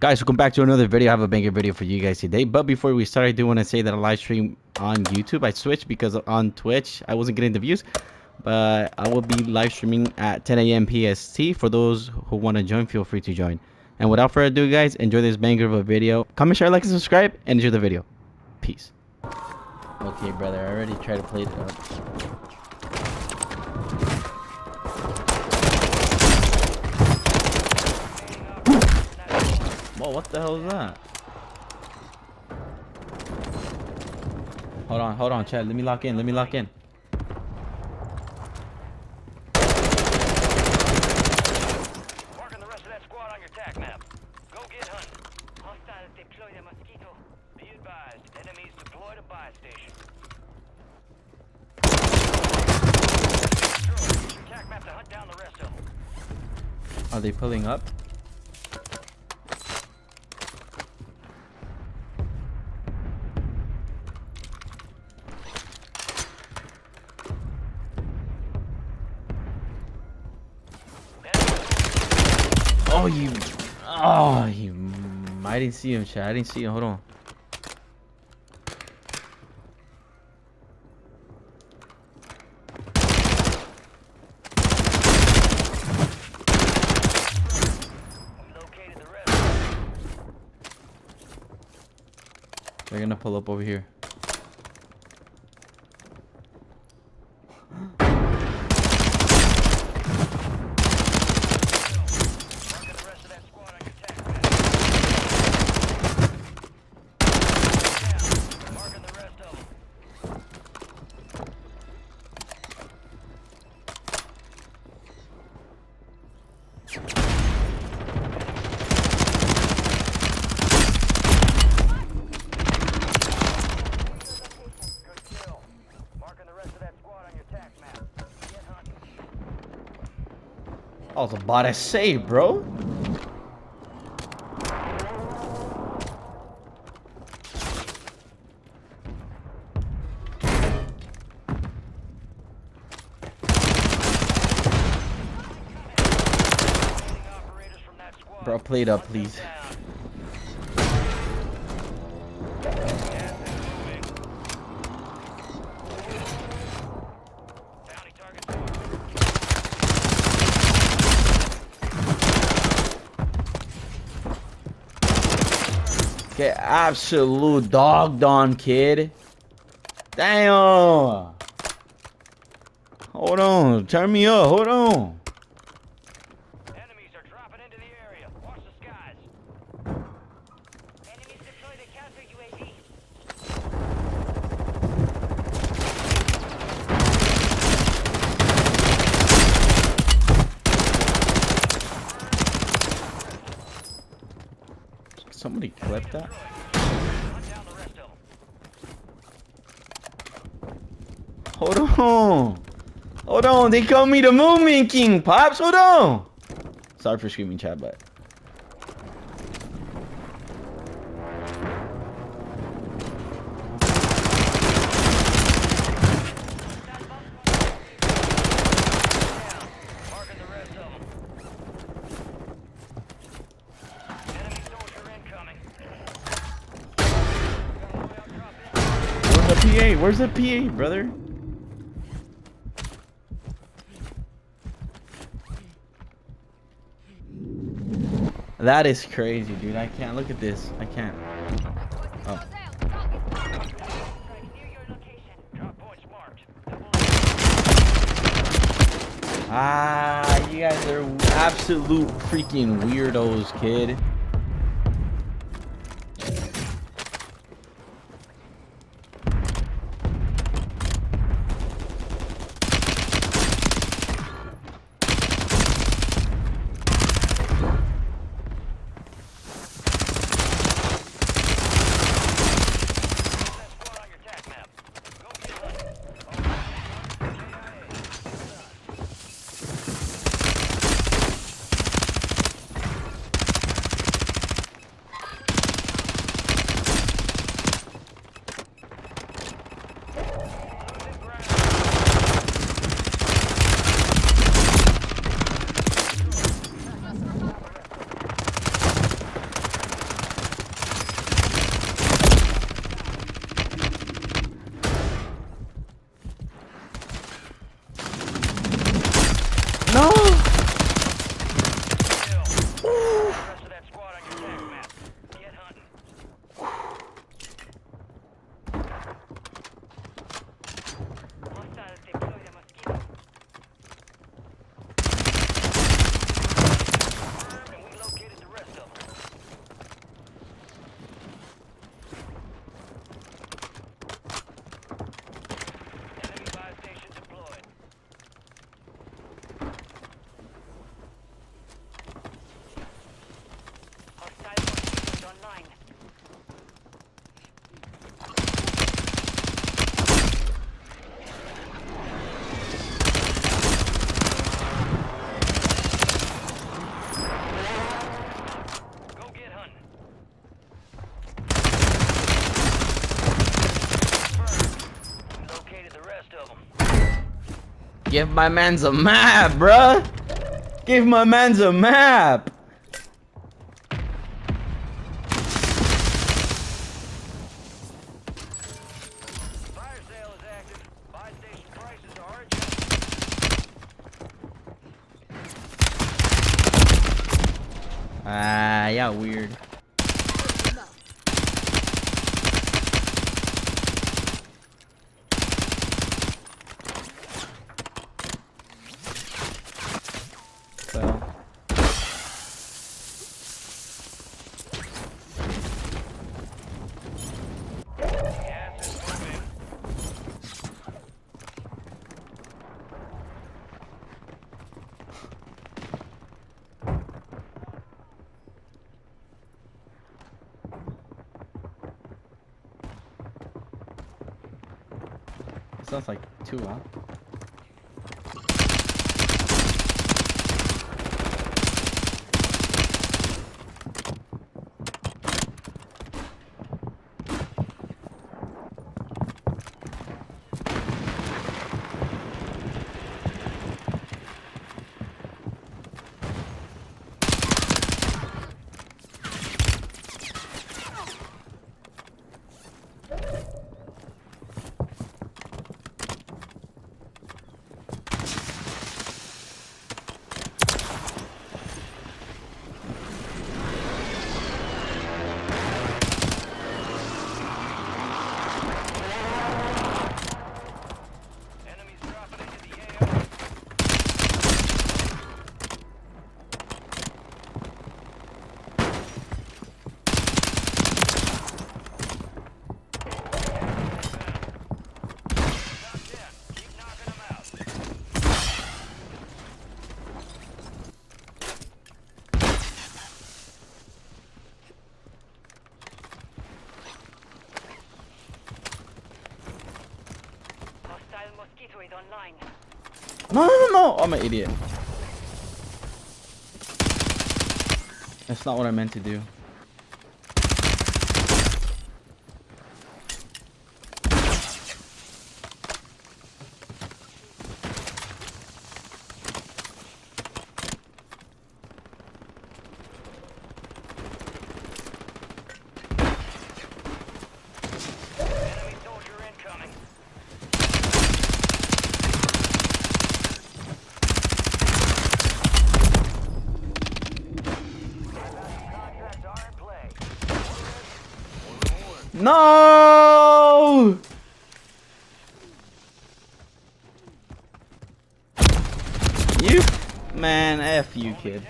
Guys, welcome back to another video. I have a banger video for you guys today. But before we start, I do want to say that I live stream on YouTube. I switched because on Twitch, I wasn't getting the views. But I will be live streaming at 10 a.m. PST. For those who want to join, feel free to join. And without further ado, guys, enjoy this banger of a video. Comment, share, like, and subscribe, and enjoy the video. Peace. Okay, brother, I already tried to play it up. Whoa, what the hell is that? Hold on, hold on, chat. Let me lock in. Let me lock in. Marking the rest of Oh, you. Oh, you. I didn't see him, chat. I didn't see him. Hold on. They're gonna pull up over here. I was about to say, bro. Operators from that squad. Bro, play it up, please. Get absolute dogged on, kid. Damn. Hold on. Turn me up. Hold on. Somebody clip that. Hold on. Hold on. They call me the Movement King, Pops. Hold on. Sorry for screaming, chat, but. Marking the rest of them. Enemy soldier incoming. Where's the PA? Where's the PA, brother? That is crazy, dude. I can't look at this. I can't. Oh. Ah, you guys are absolute freaking weirdos, kid. Give my man's a map, bruh. Give my man's a map. Ah, sale is active. Buy station prices are adjusted. Ah, yeah, weird. So. Gas is moving. Sounds like two, huh? No, no, no! I'm an idiot. That's not what I meant to do. Enemy soldier incoming. Contracts are in play. No! You? Man, F you, kid.